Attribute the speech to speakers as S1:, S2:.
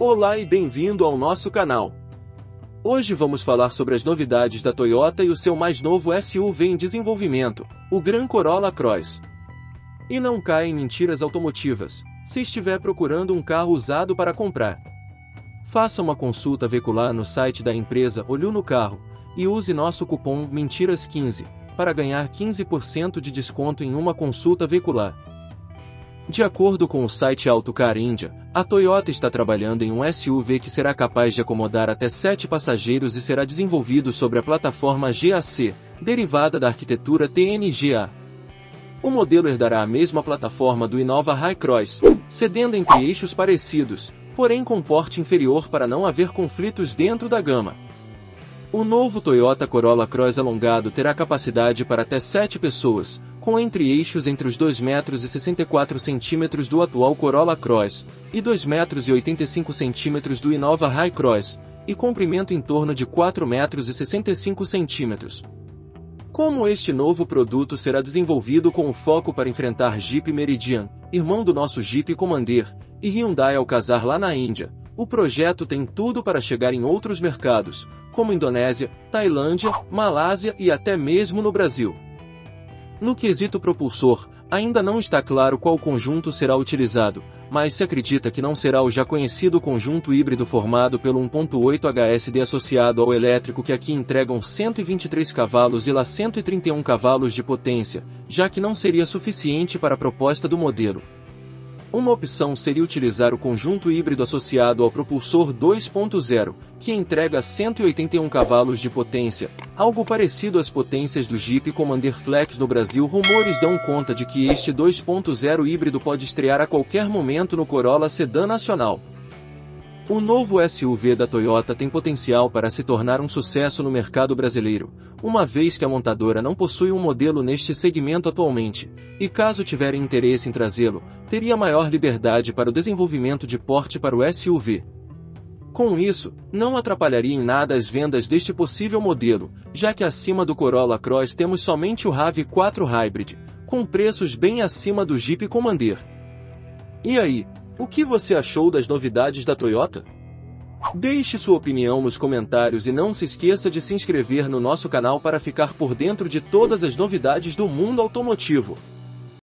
S1: Olá e bem-vindo ao nosso canal. Hoje vamos falar sobre as novidades da Toyota e o seu mais novo SUV em desenvolvimento, o Gran Corolla Cross. E não caia em mentiras automotivas, se estiver procurando um carro usado para comprar. Faça uma consulta veicular no site da empresa Olho no Carro e use nosso cupom MENTIRAS15 para ganhar 15% de desconto em uma consulta veicular. De acordo com o site Autocar India, a Toyota está trabalhando em um SUV que será capaz de acomodar até 7 passageiros e será desenvolvido sobre a plataforma GAC, derivada da arquitetura TNGA. O modelo herdará a mesma plataforma do Innova Cross, cedendo entre eixos parecidos, porém com porte inferior para não haver conflitos dentro da gama. O novo Toyota Corolla Cross alongado terá capacidade para até 7 pessoas, com entre-eixos entre os 2,64 m do atual Corolla Cross e 2,85 m do Innova High Cross, e comprimento em torno de 4,65 m. Como este novo produto será desenvolvido com o foco para enfrentar Jeep Meridian, irmão do nosso Jeep Commander, e Hyundai Alcazar lá na Índia, o projeto tem tudo para chegar em outros mercados, como Indonésia, Tailândia, Malásia e até mesmo no Brasil. No quesito propulsor, ainda não está claro qual conjunto será utilizado, mas se acredita que não será o já conhecido conjunto híbrido formado pelo 1.8 HSD associado ao elétrico que aqui entregam 123 cavalos e lá 131 cavalos de potência, já que não seria suficiente para a proposta do modelo. Uma opção seria utilizar o conjunto híbrido associado ao propulsor 2.0, que entrega 181 cavalos de potência, algo parecido às potências do Jeep Commander Flex no Brasil. Rumores dão conta de que este 2.0 híbrido pode estrear a qualquer momento no Corolla Sedan Nacional. O novo SUV da Toyota tem potencial para se tornar um sucesso no mercado brasileiro, uma vez que a montadora não possui um modelo neste segmento atualmente, e caso tiver interesse em trazê-lo, teria maior liberdade para o desenvolvimento de porte para o SUV. Com isso, não atrapalharia em nada as vendas deste possível modelo, já que acima do Corolla Cross temos somente o RAV4 Hybrid, com preços bem acima do Jeep Commander. E aí, o que você achou das novidades da Toyota? Deixe sua opinião nos comentários e não se esqueça de se inscrever no nosso canal para ficar por dentro de todas as novidades do mundo automotivo.